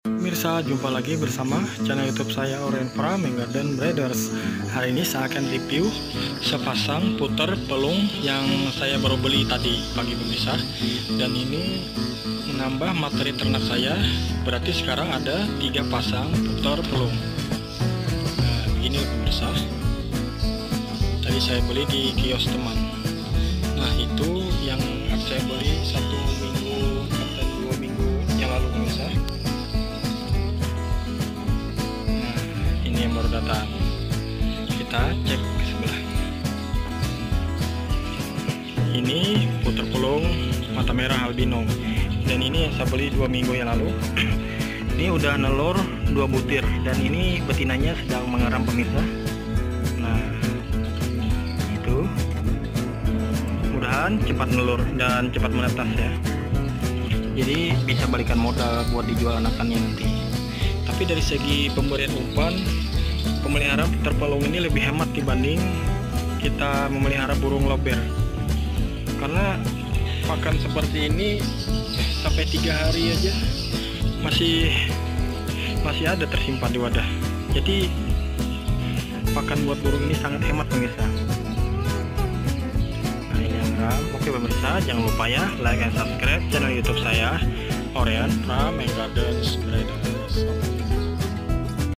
Pemirsa, jumpa lagi bersama channel YouTube saya Oren and Garden Breeders. Hari ini saya akan review sepasang puter pelung yang saya baru beli tadi pagi pemirsa. Dan ini menambah materi ternak saya. Berarti sekarang ada tiga pasang puter pelung. Nah, ini pemirsa. Tadi saya beli di kios teman. Yang baru datang. Kita cek ke sebelah. Ini puter pelung mata merah albino. Dan ini yang saya beli dua minggu yang lalu. Ini udah nelur dua butir. Dan ini betinanya sedang mengeram pemirsa. Nah itu. Mudahan cepat nelur dan cepat menetas ya. Jadi bisa balikan modal buat dijual anakannya nanti. Tapi dari segi pemberian umpan pemelihara terpelung ini lebih hemat dibanding kita memelihara burung lober. Karena pakan seperti ini sampai tiga hari aja masih masih ada tersimpan di wadah. Jadi pakan buat burung ini sangat hemat pemirsa. Nah ini yang ram. Oke pemirsa jangan lupa ya like dan subscribe channel youtube saya and Gardens Breeders